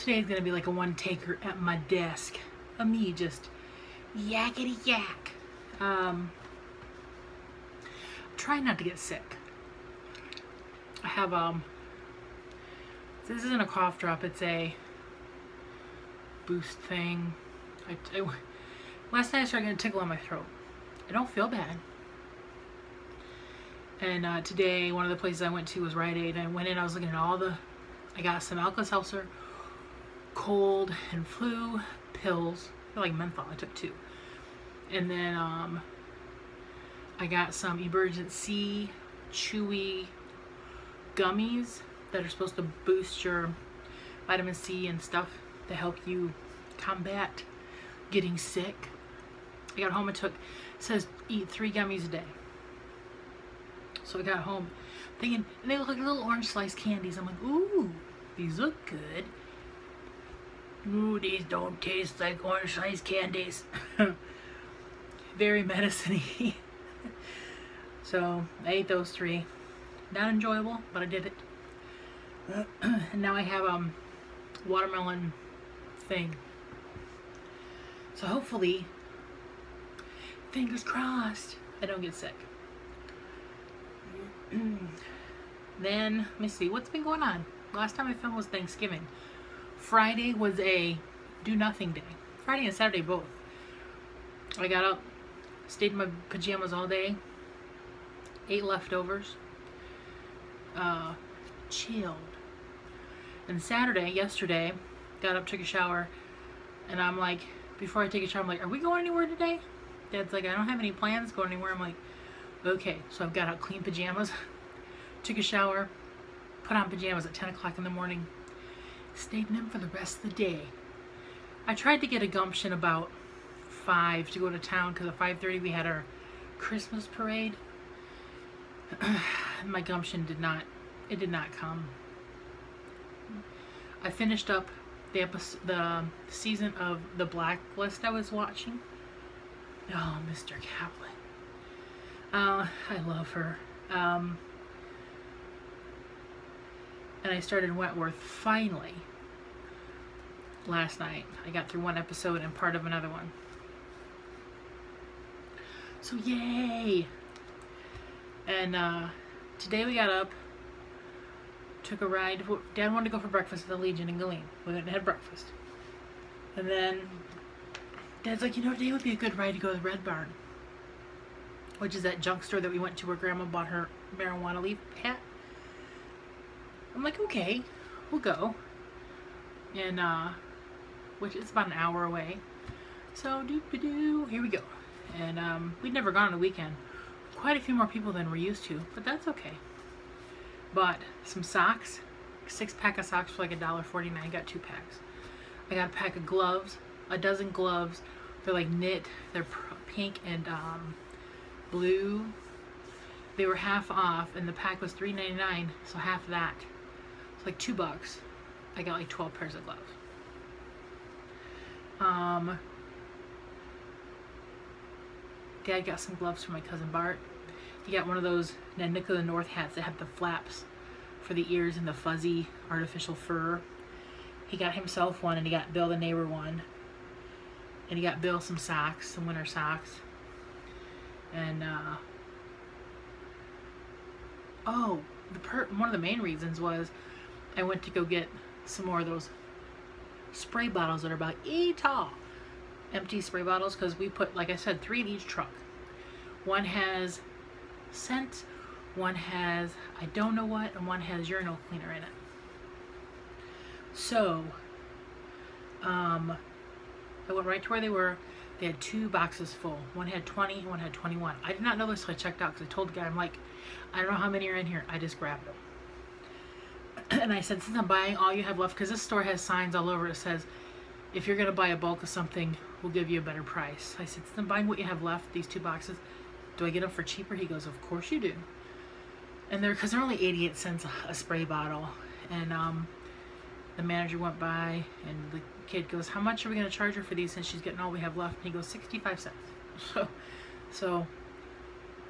today's gonna be like a one taker at my desk of me just yakety yak. Um, trying not to get sick. I have um. This isn't a cough drop. It's a boost thing. I, I last night I started getting a tickle on my throat. I don't feel bad. And uh, today, one of the places I went to was Rite Aid. I went in, I was looking at all the. I got some Alka-Seltzer, cold and flu pills. Like menthol. I took two. And then um, I got some Emergen-C chewy gummies that are supposed to boost your vitamin C and stuff to help you combat getting sick. I got home and took says eat three gummies a day. So I got home thinking, and they look like little orange slice candies. I'm like, ooh, these look good. Ooh, these don't taste like orange slice candies. Very medicine-y. so I ate those three. Not enjoyable, but I did it. and now I have um watermelon thing. So hopefully, fingers crossed, I don't get sick. then, let me see, what's been going on? Last time I filmed was Thanksgiving. Friday was a do nothing day. Friday and Saturday both. I got up, stayed in my pajamas all day, ate leftovers, uh, chilled. And Saturday, yesterday, got up, took a shower, and I'm like, before I take a shower, I'm like, are we going anywhere today? Dad's like, I don't have any plans going anywhere. I'm like, okay. So I've got out clean pajamas, took a shower, put on pajamas at 10 o'clock in the morning, stayed in them for the rest of the day. I tried to get a gumption about 5 to go to town because at 5.30 we had our Christmas parade. My gumption did not, it did not come. I finished up the episode, the season of The Blacklist I was watching. Oh, Mr. Kaplan. Uh, I love her. Um, and I started Wentworth finally last night. I got through one episode and part of another one. So yay! And uh, today we got up, took a ride. Dad wanted to go for breakfast at the Legion in Galeem. We went and had breakfast. And then Dad's like, you know, today would be a good ride to go to the Red Barn, which is that junk store that we went to where Grandma bought her marijuana leaf hat. I'm like, okay, we'll go. And, uh, which is about an hour away. So, doo doo here we go. And, um, we'd never gone on a weekend. Quite a few more people than we're used to, but that's okay. Bought some socks, six pack of socks for like a dollar forty nine. Got two packs. I got a pack of gloves, a dozen gloves. They're like knit. They're pink and um, blue. They were half off, and the pack was three ninety nine. So half that. It's like two bucks. I got like twelve pairs of gloves. Um, Dad got some gloves for my cousin Bart. He got one of those of the North hats that have the flaps for the ears and the fuzzy artificial fur. He got himself one and he got Bill the neighbor one. And he got Bill some socks, some winter socks. And uh Oh, the per- one of the main reasons was I went to go get some more of those spray bottles that are about e tall. Empty spray bottles because we put, like I said, three in each truck. One has scent, one has I don't know what, and one has urinal cleaner in it. So, um, I went right to where they were. They had two boxes full. One had 20, one had 21. I did not know this, so I checked out because I told the guy, I'm like, I don't know how many are in here. I just grabbed them. And I said, since I'm buying all you have left, because this store has signs all over it says, if you're going to buy a bulk of something, we'll give you a better price. I said, since I'm buying what you have left, these two boxes, do I get them for cheaper? He goes, of course you do. And they're, because they're only 88 cents a spray bottle. And um, the manager went by and the kid goes, how much are we going to charge her for these since she's getting all we have left? And he goes, 65 cents. So, so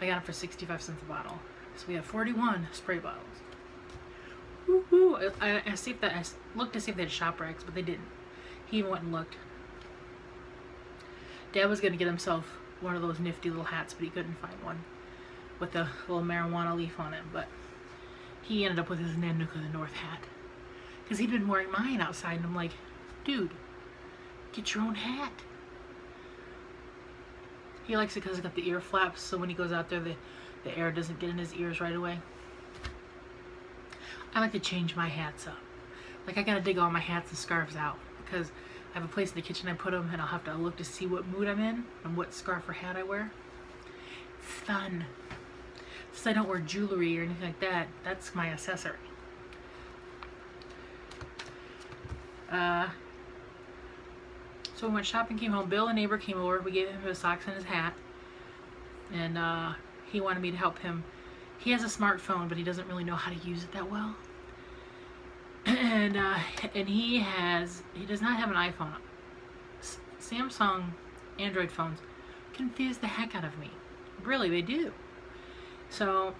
I got them for 65 cents a bottle. So we have 41 spray bottles. I, I see if that I looked to see if they had shop rags, but they didn't. He even went and looked. Dad was gonna get himself one of those nifty little hats, but he couldn't find one with a little marijuana leaf on it. But he ended up with his Nanook of the North hat because he'd been wearing mine outside, and I'm like, dude, get your own hat. He likes it because it's got the ear flaps, so when he goes out there, the, the air doesn't get in his ears right away. I like to change my hats up. Like, I gotta dig all my hats and scarves out because I have a place in the kitchen I put them, and I'll have to look to see what mood I'm in and what scarf or hat I wear. Fun. Since I don't wear jewelry or anything like that, that's my accessory. Uh, so we went shopping, came home. Bill, a neighbor, came over. We gave him his socks and his hat. And uh, he wanted me to help him. He has a smartphone, but he doesn't really know how to use it that well. And uh, and he has he does not have an iPhone. S- Samsung Android phones confuse the heck out of me. Really, they do. So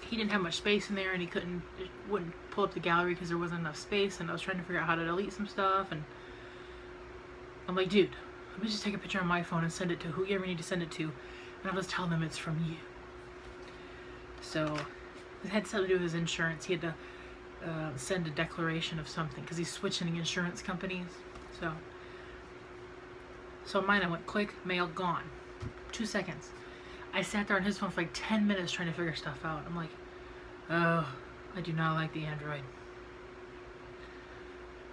he didn't have much space in there, and he couldn't wouldn't pull up the gallery because there wasn't enough space. And I was trying to figure out how to delete some stuff, and I'm like, dude, let me just take a picture on my phone and send it to whoever you need to send it to, and I'll just tell them it's from you. So it had something to do with his insurance. He had to uh, send a declaration of something because he's switching insurance companies. So, so mine, I went click, mail, gone. Two seconds. I sat there on his phone for like 10 minutes trying to figure stuff out. I'm like, oh, I do not like the Android.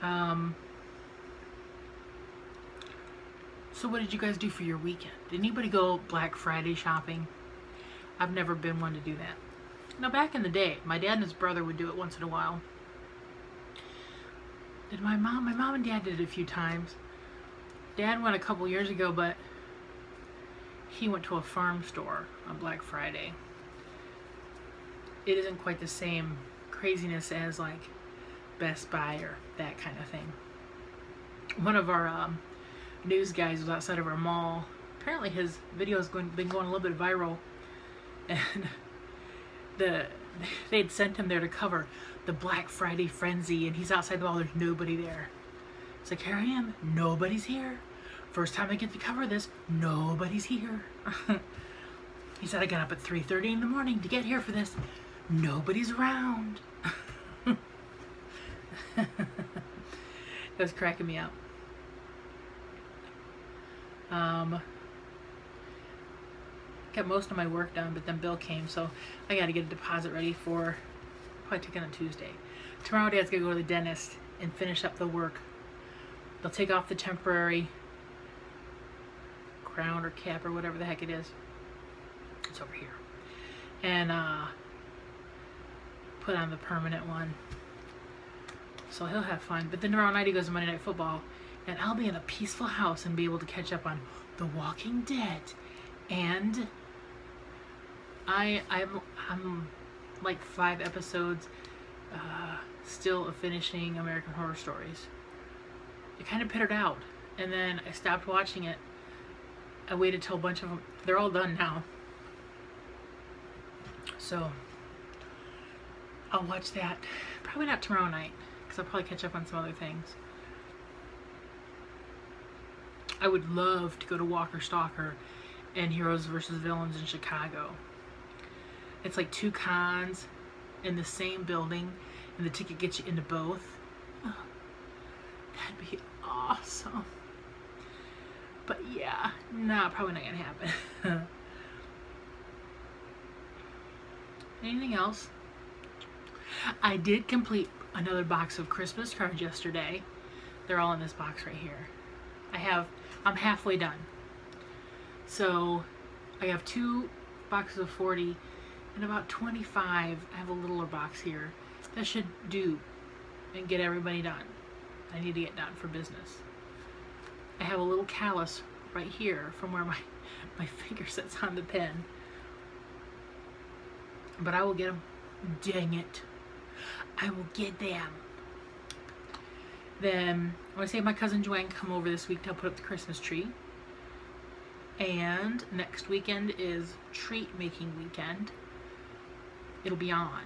Um, so what did you guys do for your weekend? Did anybody go Black Friday shopping? I've never been one to do that. Now back in the day, my dad and his brother would do it once in a while. Did my mom? My mom and dad did it a few times. Dad went a couple years ago, but he went to a farm store on Black Friday. It isn't quite the same craziness as like Best Buy or that kind of thing. One of our um, news guys was outside of our mall. Apparently, his video has been going a little bit viral, and the they'd sent him there to cover the Black Friday frenzy, and he's outside the mall. There's nobody there. It's like here I am. Nobody's here. First time I get to cover this. Nobody's here. he said I got up at 3:30 in the morning to get here for this. Nobody's around. it was cracking me up. Um, got most of my work done, but then Bill came, so I got to get a deposit ready for probably taking on Tuesday. Tomorrow, Dad's gonna go to the dentist and finish up the work. They'll take off the temporary crown or cap or whatever the heck it is. It's over here, and uh, put on the permanent one. So he'll have fun. But then tomorrow night he goes to Monday Night Football, and I'll be in a peaceful house and be able to catch up on The Walking Dead and I I'm I'm like five episodes uh, still of finishing American Horror Stories. It kind of pittered out, and then I stopped watching it. I waited till a bunch of them. They're all done now. So I'll watch that. Probably not tomorrow night, because I'll probably catch up on some other things. I would love to go to Walker Stalker and Heroes versus Villains in Chicago. It's like two cons in the same building, and the ticket gets you into both. Oh, that'd be awesome. But yeah, nah, probably not gonna happen. Anything else? I did complete another box of Christmas cards yesterday. They're all in this box right here. I have, I'm halfway done. So I have two boxes of 40 and about 25. I have a littler box here. That should do and get everybody done. I need to get done for business. I have a little callus right here from where my, my finger sits on the pen. But I will get them. Dang it. I will get them. Then I want to say my cousin Joanne come over this week to put up the Christmas tree. And next weekend is treat making weekend. It'll be on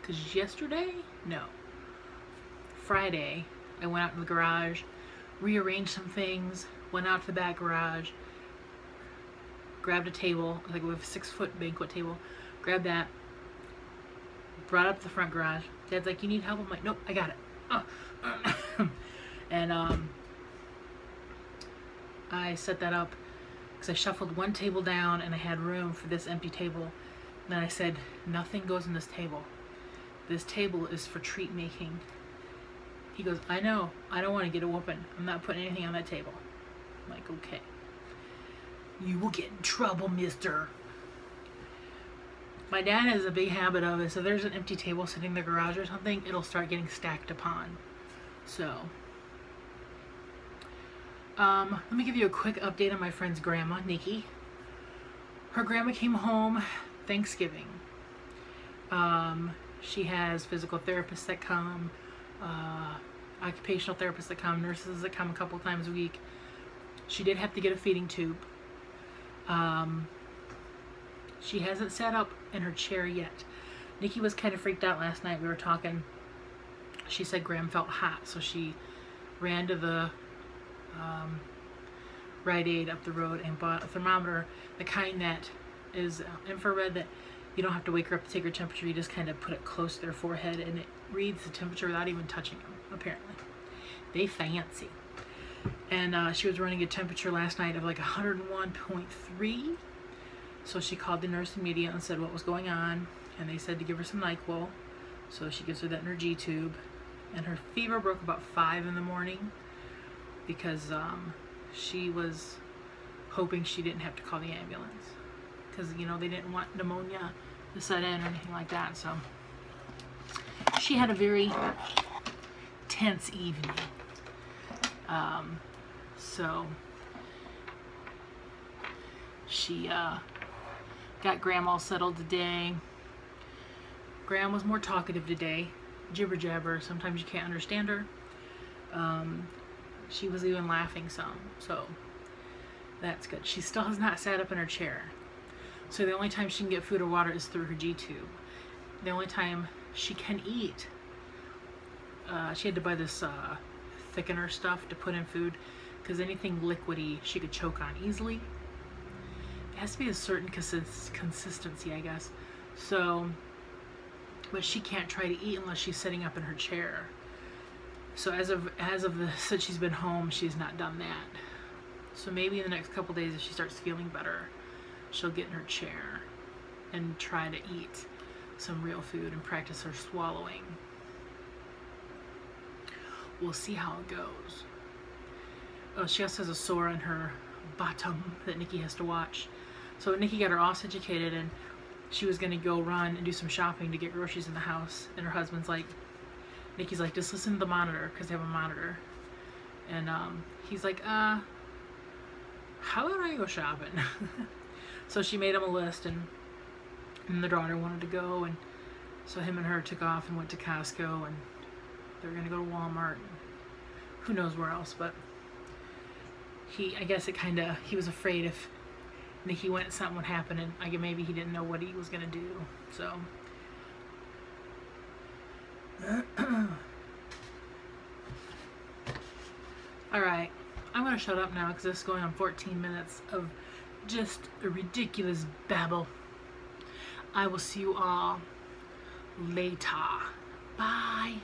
Because yesterday, no. Friday, I went out in the garage, rearranged some things, went out to the back garage, grabbed a table, like we have a six foot banquet table, grabbed that, brought up the front garage. Dad's like, You need help? I'm like, Nope, I got it. And um, I set that up because I shuffled one table down and I had room for this empty table. Then I said, Nothing goes in this table. This table is for treat making. He goes, I know. I don't want to get a whooping. I'm not putting anything on that table. I'm like, okay. You will get in trouble, mister. My dad has a big habit of it. So there's an empty table sitting in the garage or something, it'll start getting stacked upon. So, um, let me give you a quick update on my friend's grandma, Nikki. Her grandma came home Thanksgiving. Um, she has physical therapists that come, uh, occupational therapists that come, nurses that come a couple times a week. She did have to get a feeding tube. Um, she hasn't sat up in her chair yet. Nikki was kind of freaked out last night. We were talking. She said Gram felt hot, so she ran to the um, Rite Aid up the road and bought a thermometer, the kind that is uh, infrared that you don't have to wake her up to take her temperature. You just kind of put it close to their forehead and it reads the temperature without even touching them, apparently. They fancy. And uh, she was running a temperature last night of like 101.3. So she called the nurse immediately and said what was going on. And they said to give her some NyQuil. So she gives her that in her G tube. And her fever broke about 5 in the morning because um, she was hoping she didn't have to call the ambulance. Because, you know, they didn't want pneumonia to set in or anything like that. So she had a very tense evening. Um, so she uh, got Gram all settled today. Gram was more talkative today, jibber jabber. Sometimes you can't understand her. Um, she was even laughing some, so that's good. She still has not sat up in her chair. So the only time she can get food or water is through her G tube. The only time she can eat, uh, she had to buy this uh, thickener stuff to put in food because anything liquidy she could choke on easily. It has to be a certain consist- consistency, I guess. So, but she can't try to eat unless she's sitting up in her chair. So as of as of the since she's been home, she's not done that. So maybe in the next couple days, if she starts feeling better, she'll get in her chair and try to eat some real food and practice her swallowing. We'll see how it goes. Oh, she also has a sore on her bottom that Nikki has to watch. So Nikki got her all educated and she was gonna go run and do some shopping to get groceries in the house. And her husband's like, Nikki's like, just listen to the monitor because they have a monitor. And um, he's like, uh, how about I go shopping? so she made him a list, and, and the daughter wanted to go, and so him and her took off and went to Costco, and they were gonna go to Walmart, and who knows where else, but he, I guess it kind of, he was afraid if Nikki went, something would happen, and I guess maybe he didn't know what he was gonna do, so. Alright, I'm going to shut up now because this is going on 14 minutes of just a ridiculous babble. I will see you all later. Bye.